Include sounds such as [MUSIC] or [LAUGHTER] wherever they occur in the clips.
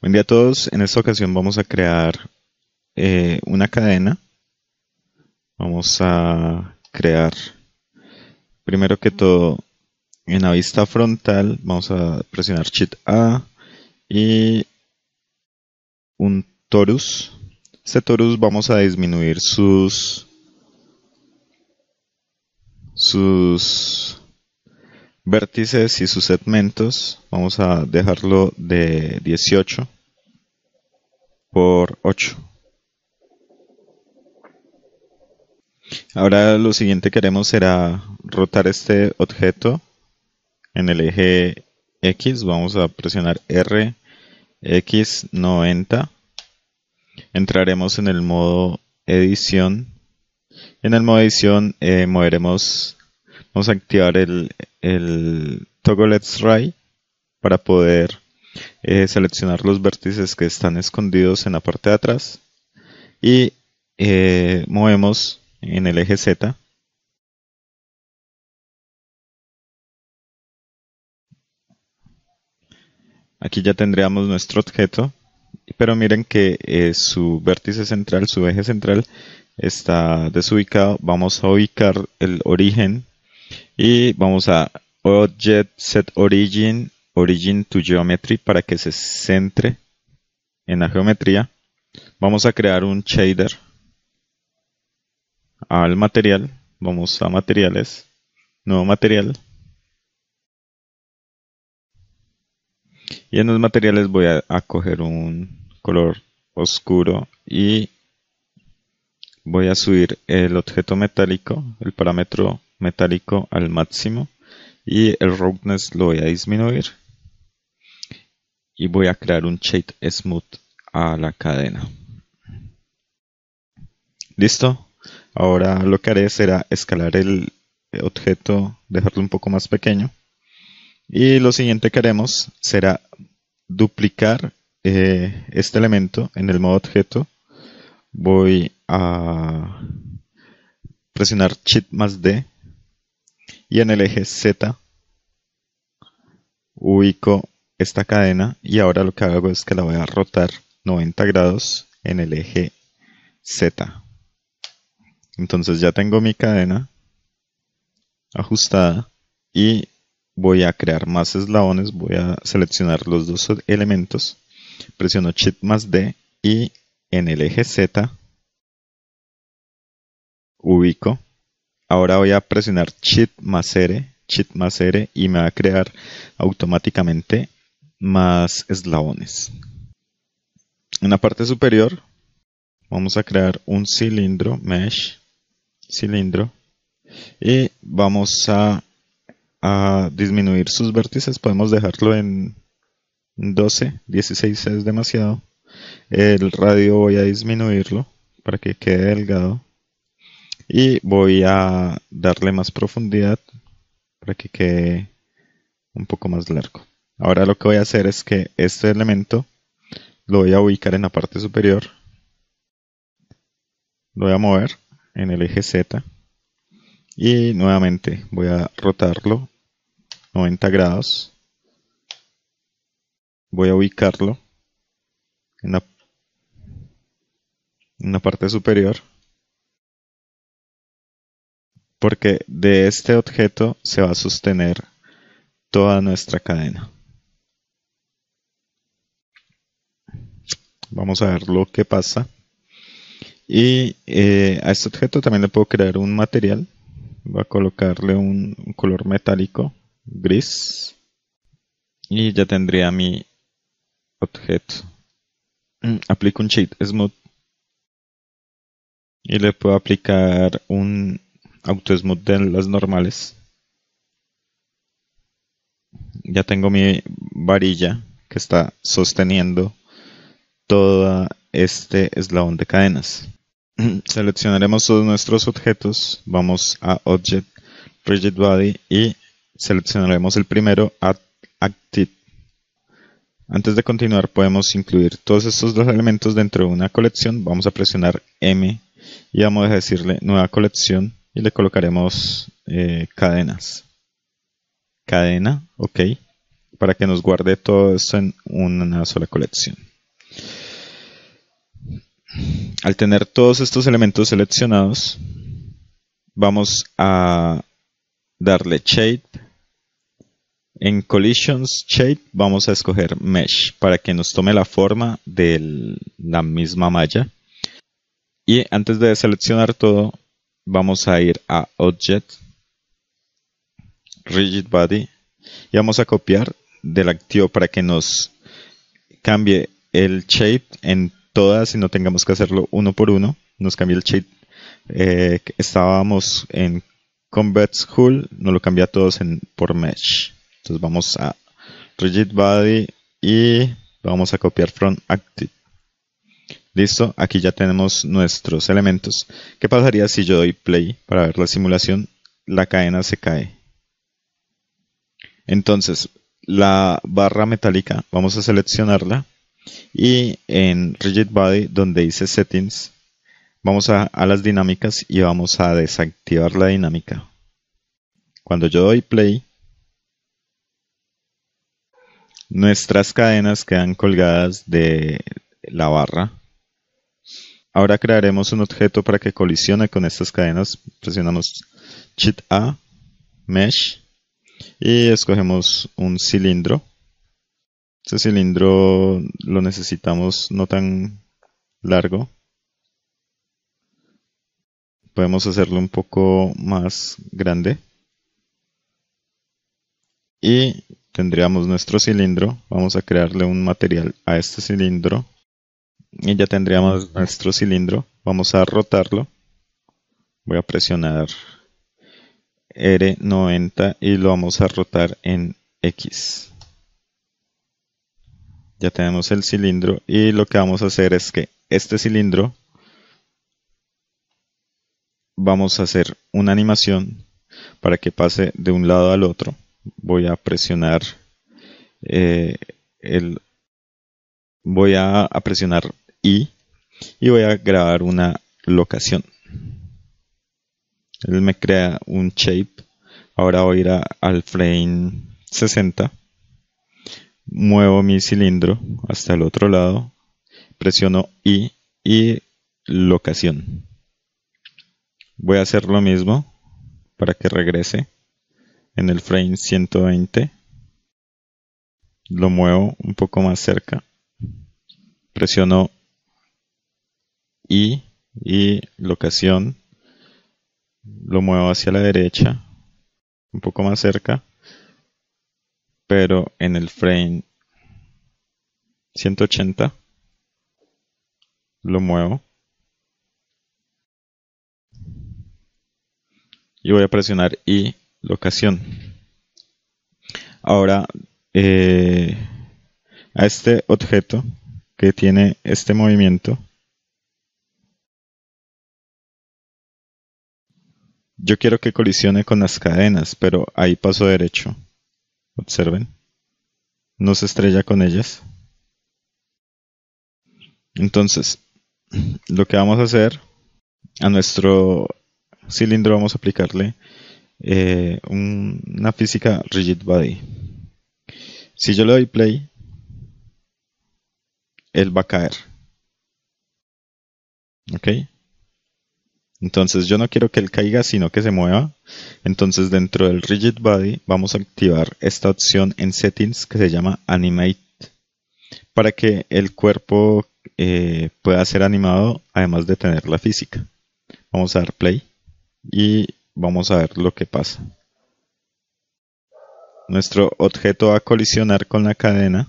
Buen día a todos. En esta ocasión vamos a crear eh, una cadena. Vamos a crear, primero que todo, en la vista frontal, vamos a presionar Shift A y un torus. Este torus vamos a disminuir sus sus vértices y sus segmentos vamos a dejarlo de 18 por 8 ahora lo siguiente que haremos será rotar este objeto en el eje X vamos a presionar R X90 entraremos en el modo edición. En el modo edición eh, moveremos vamos a activar el, el toggle let's para poder eh, seleccionar los vértices que están escondidos en la parte de atrás. Y eh, movemos en el eje Z. Aquí ya tendríamos nuestro objeto. Pero miren que eh, su vértice central, su eje central está desubicado. Vamos a ubicar el origen y vamos a Object Set Origin, Origin to Geometry para que se centre en la geometría. Vamos a crear un shader al material. Vamos a materiales, nuevo material. Y en los materiales voy a, a coger un color oscuro y voy a subir el objeto metálico, el parámetro metálico al máximo y el roughness lo voy a disminuir y voy a crear un shade smooth a la cadena. Listo. Ahora lo que haré será escalar el objeto dejarlo un poco más pequeño. Y lo siguiente que haremos será duplicar eh, este elemento en el modo objeto. Voy a presionar Shift más D y en el eje Z ubico esta cadena y ahora lo que hago es que la voy a rotar 90 grados en el eje Z. Entonces ya tengo mi cadena ajustada y voy a crear más eslabones, voy a seleccionar los dos elementos, presiono Shift más D y en el eje Z ubico Ahora voy a presionar Shift más R, Shift más R y me va a crear automáticamente más eslabones. En la parte superior vamos a crear un cilindro, mesh, cilindro, y vamos a, a disminuir sus vértices. Podemos dejarlo en 12, 16 es demasiado. El radio voy a disminuirlo para que quede delgado y voy a darle más profundidad para que quede un poco más largo. Ahora lo que voy a hacer es que este elemento lo voy a ubicar en la parte superior. Lo voy a mover en el eje Z. Y nuevamente voy a rotarlo 90 grados. Voy a ubicarlo en la, en la parte superior porque de este objeto se va a sostener toda nuestra cadena. Vamos a ver lo que pasa. Y eh, a este objeto también le puedo crear un material. Voy a colocarle un, color metálico, gris. Y ya tendría mi objeto. Mm, aplico un Shade Smooth. Y le puedo aplicar un Autosmooth de las normales. Ya tengo mi varilla que está sosteniendo todo este eslabón de cadenas. [CLEARS THROAT] Seleccionaremos todos nuestros objetos. Vamos a Object, Rigid Body y seleccionaremos el primero, Add Active. Antes de continuar podemos incluir todos estos dos elementos dentro de una colección. Vamos a presionar M y vamos a decirle nueva colección y le colocaremos eh, cadenas. Cadena, ok, para que nos guarde todo esto en una sola colección. al tener todos estos elementos seleccionados, vamos a darle shape. En collisions shape vamos a escoger mesh para que nos tome la forma de la misma malla. Y antes de seleccionar todo, vamos a ir a object, rigid body y vamos a copiar del activo para que nos cambie el shape en todas y no tengamos que hacerlo uno por uno. Nos cambia el shape. Eh, estábamos en Converts Hull, nos lo cambia a todos en, por Mesh. Entonces vamos a Rigid Body y vamos a copiar from Active. Listo, aquí ya tenemos nuestros elementos. ¿Qué pasaría si yo doy play para ver la simulación? La cadena se cae. Entonces, la barra metálica, vamos a seleccionarla y en Rigid Body, donde dice Settings, vamos a, las dinámicas y vamos a desactivar la dinámica. Cuando yo doy play, nuestras cadenas quedan colgadas de la barra. Ahora crearemos un objeto para que colisione con estas cadenas. Presionamos Shift A, Mesh y escogemos un cilindro. Este cilindro lo necesitamos no tan largo. Podemos hacerlo un poco más grande. Y tendríamos nuestro cilindro. Vamos a crearle un material a este cilindro. Y ya tendríamos nuestro cilindro. Vamos a rotarlo. Voy a presionar R90 y lo vamos a rotar en X ya tenemos el cilindro y lo que vamos a hacer es que este cilindro vamos a hacer una animación para que pase de un lado al otro voy a presionar eh, el voy a, a presionar I y voy a grabar una locación él me crea un shape ahora voy a ir al frame 60 muevo mi cilindro hasta el otro lado, presiono I y locación. Voy a hacer lo mismo para que regrese en el frame 120. Lo muevo un poco más cerca. Presiono I y locación. Lo muevo hacia la derecha, un poco más cerca pero en el frame 180 lo muevo y voy a presionar y locación ahora eh, a este objeto que tiene este movimiento yo quiero que colisione con las cadenas pero ahí paso derecho Observen. No se estrella con ellas. Entonces, lo que vamos a hacer, a nuestro cilindro vamos a aplicarle eh, una física rigid body. Si yo le doy play, él va a caer. ¿Ok? Entonces yo no quiero que él caiga, sino que se mueva. Entonces dentro del Rigid Body vamos a activar esta opción en Settings que se llama Animate para que el cuerpo eh, pueda ser animado además de tener la física. Vamos a dar play y vamos a ver lo que pasa. Nuestro objeto va a colisionar con la cadena,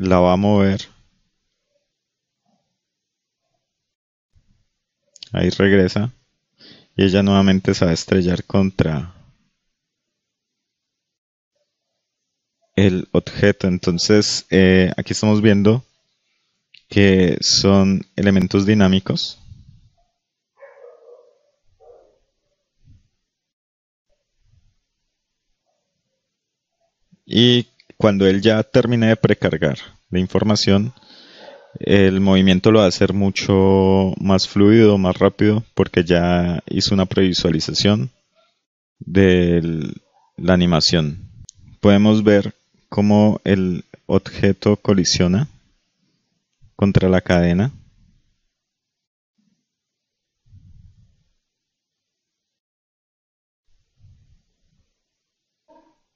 la va a mover Ahí regresa. Y ella nuevamente se va a estrellar contra el objeto. Entonces, eh, aquí estamos viendo que son elementos dinámicos. Y cuando él ya termine de precargar la información, el movimiento lo va a hacer mucho más fluido, más rápido, porque ya hizo una previsualización de la animación. Podemos ver cómo el objeto colisiona contra la cadena.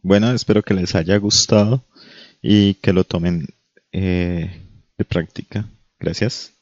Bueno, espero que les haya gustado y que lo tomen eh, de práctica. Gracias.